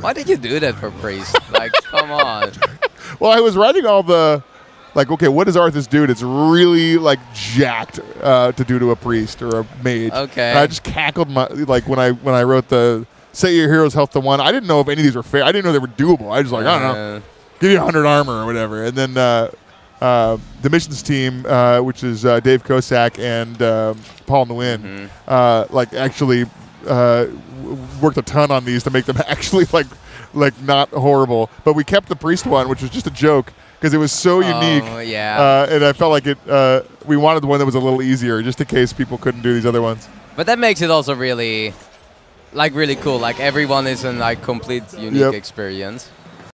Why did you do that for priest? like, come on. Well, I was writing all the like, okay, what does Arthas do It's really like jacked uh, to do to a priest or a mage? Okay. And I just cackled my like when I when I wrote the set your hero's health to one. I didn't know if any of these were fair. I didn't know they were doable. I was like, I don't know, give you hundred armor or whatever. And then uh, uh, the missions team, uh, which is uh, Dave Kosak and um Paul Nguyen, Mm-hmm. uh, like actually uh, worked a ton on these to make them actually like like not horrible. But we kept the priest one, which was just a joke because it was so unique. Oh, yeah. Uh, and I felt like it. Uh, we wanted the one that was a little easier, just in case people couldn't do these other ones. But that makes it also really, like, really cool. Like, everyone is a like complete unique Yep. experience.